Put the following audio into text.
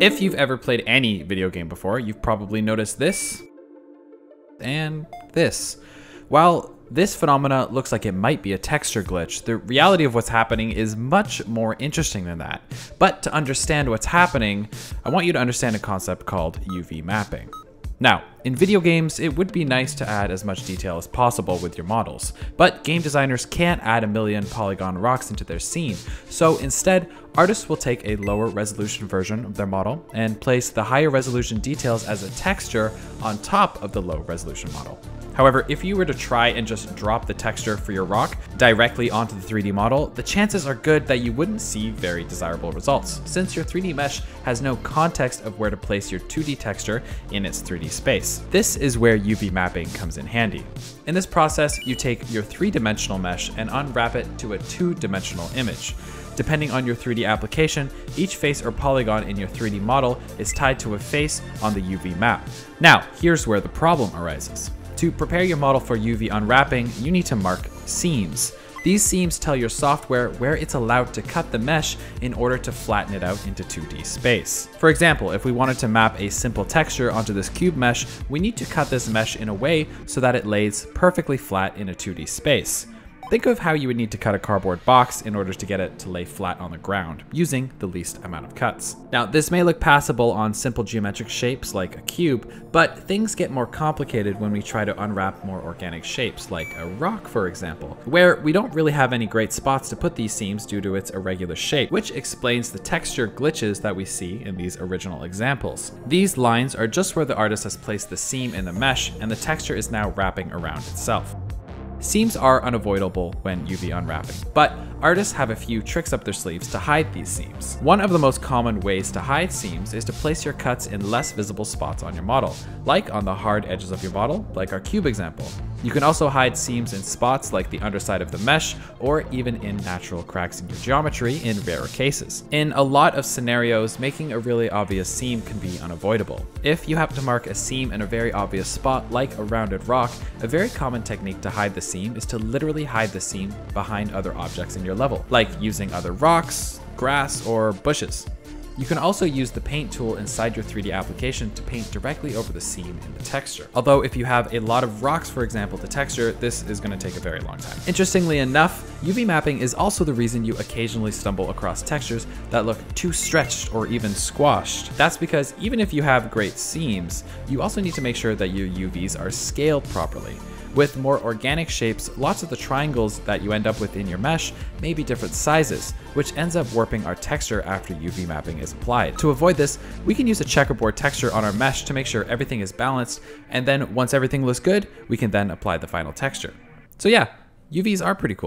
If you've ever played any video game before, you've probably noticed this and this. While this phenomena looks like it might be a texture glitch, the reality of what's happening is much more interesting than that. But to understand what's happening, I want you to understand a concept called UV mapping. Now, in video games, it would be nice to add as much detail as possible with your models, but game designers can't add a million polygon rocks into their scene, so instead, artists will take a lower resolution version of their model and place the higher resolution details as a texture on top of the low resolution model. However, if you were to try and just drop the texture for your rock directly onto the 3D model, the chances are good that you wouldn't see very desirable results, since your 3D mesh has no context of where to place your 2D texture in its 3D space. This is where UV mapping comes in handy. In this process, you take your three-dimensional mesh and unwrap it to a two-dimensional image. Depending on your 3D application, each face or polygon in your 3D model is tied to a face on the UV map. Now, here's where the problem arises. To prepare your model for UV unwrapping, you need to mark seams. These seams tell your software where it's allowed to cut the mesh in order to flatten it out into 2D space. For example, if we wanted to map a simple texture onto this cube mesh, we need to cut this mesh in a way so that it lays perfectly flat in a 2D space. Think of how you would need to cut a cardboard box in order to get it to lay flat on the ground, using the least amount of cuts. Now, this may look passable on simple geometric shapes like a cube, but things get more complicated when we try to unwrap more organic shapes, like a rock for example, where we don't really have any great spots to put these seams due to its irregular shape, which explains the texture glitches that we see in these original examples. These lines are just where the artist has placed the seam in the mesh, and the texture is now wrapping around itself. Seams are unavoidable when UV unwrapping, but artists have a few tricks up their sleeves to hide these seams. One of the most common ways to hide seams is to place your cuts in less visible spots on your model, like on the hard edges of your model, like our cube example. You can also hide seams in spots like the underside of the mesh, or even in natural cracks in your geometry in rarer cases. In a lot of scenarios, making a really obvious seam can be unavoidable. If you happen to mark a seam in a very obvious spot, like a rounded rock, a very common technique to hide the seam is to literally hide the seam behind other objects in your level, like using other rocks, grass, or bushes. You can also use the paint tool inside your 3D application to paint directly over the seam in the texture. Although if you have a lot of rocks, for example, to texture, this is going to take a very long time. Interestingly enough, UV mapping is also the reason you occasionally stumble across textures that look too stretched or even squashed. That's because even if you have great seams, you also need to make sure that your UVs are scaled properly. With more organic shapes, lots of the triangles that you end up with in your mesh may be different sizes, which ends up warping our texture after UV mapping is applied. To avoid this, we can use a checkerboard texture on our mesh to make sure everything is balanced, and then once everything looks good, we can then apply the final texture. So yeah, UVs are pretty cool.